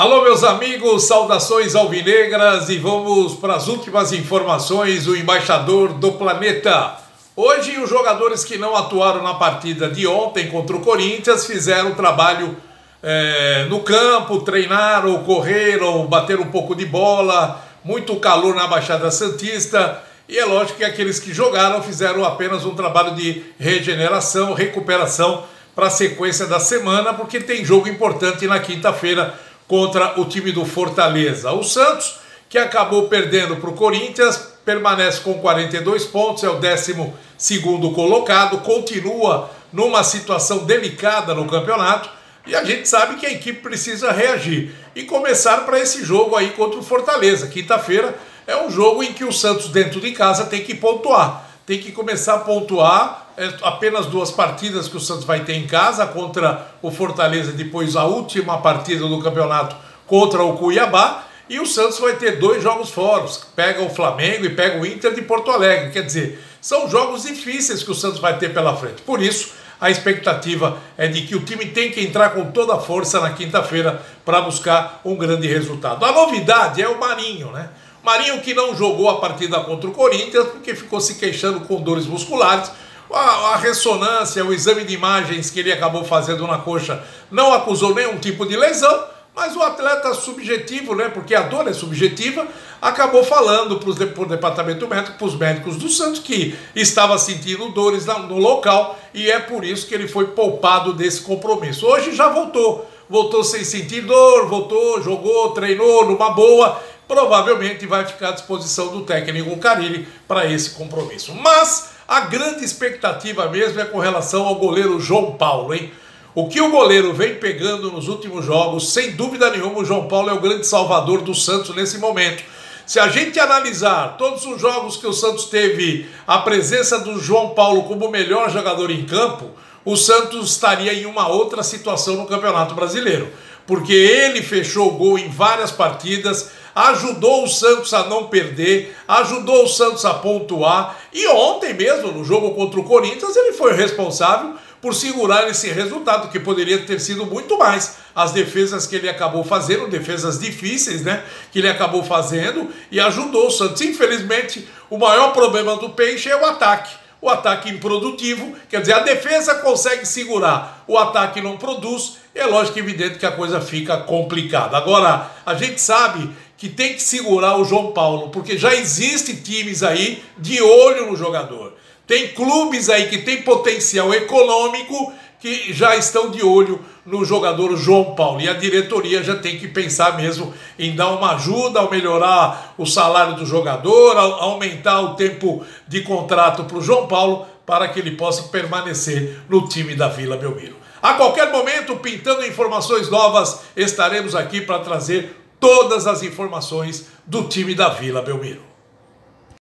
Alô, meus amigos, saudações alvinegras e vamos para as últimas informações do embaixador do planeta. Hoje, os jogadores que não atuaram na partida de ontem contra o Corinthians fizeram trabalho é, no campo, treinaram, correram, bateram um pouco de bola, muito calor na Baixada Santista. E é lógico que aqueles que jogaram fizeram apenas um trabalho de regeneração, recuperação para a sequência da semana, porque tem jogo importante na quinta-feira contra o time do Fortaleza. O Santos, que acabou perdendo para o Corinthians, permanece com 42 pontos, é o 12 colocado, continua numa situação delicada no campeonato. E a gente sabe que a equipe precisa reagir e começar para esse jogo aí contra o Fortaleza. Quinta-feira é um jogo em que o Santos, dentro de casa, tem que pontuar. Tem que começar a pontuar apenas duas partidas que o Santos vai ter em casa contra o Fortaleza, depois a última partida do campeonato contra o Cuiabá. E o Santos vai ter dois jogos fora. Pega o Flamengo e pega o Inter de Porto Alegre. Quer dizer, são jogos difíceis que o Santos vai ter pela frente. Por isso, a expectativa é de que o time tem que entrar com toda a força na quinta-feira para buscar um grande resultado. A novidade é o Marinho, né? Marinho que não jogou a partida contra o Corinthians porque ficou se queixando com dores musculares a, a, ressonância, o exame de imagens que ele acabou fazendo na coxa não acusou nenhum tipo de lesão, mas o atleta subjetivo, né, porque a dor é subjetiva, acabou falando para o departamento médico, para os médicos do Santos, que estava sentindo dores no local e é por isso que ele foi poupado desse compromisso. Hoje já voltou, voltou sem sentir dor, voltou, jogou, treinou numa boa, provavelmente vai ficar à disposição do técnico Carilli para esse compromisso. Mas a grande expectativa mesmo é com relação ao goleiro João Paulo, hein? O que o goleiro vem pegando nos últimos jogos, sem dúvida nenhuma, o João Paulo é o grande salvador do Santos nesse momento. Se a gente analisar todos os jogos que o Santos teve a presença do João Paulo como o melhor jogador em campo, o Santos estaria em uma outra situação no Campeonato Brasileiro. Porque ele fechou o gol em várias partidas, ajudou o Santos a não perder, ajudou o Santos a pontuar. E ontem mesmo, no jogo contra o Corinthians, ele foi responsável por segurar esse resultado, que poderia ter sido muito mais. As defesas que ele acabou fazendo, defesas difíceis, né? Que ele acabou fazendo e ajudou o Santos. Infelizmente, o maior problema do Peixe é o ataque. O ataque improdutivo, quer dizer, a defesa consegue segurar, o ataque não produz, é lógico e evidente que a coisa fica complicada. Agora, a gente sabe que tem que segurar o João Paulo, porque já existem times aí de olho no jogador. Tem clubes aí que tem potencial econômico que já estão de olho no jogador João Paulo. E a diretoria já tem que pensar mesmo em dar uma ajuda, ao melhorar o salário do jogador, aumentar o tempo de contrato para o João Paulo, para que ele possa permanecer no time da Vila Belmiro. A qualquer momento, pintando informações novas, estaremos aqui para trazer todas as informações do time da Vila Belmiro.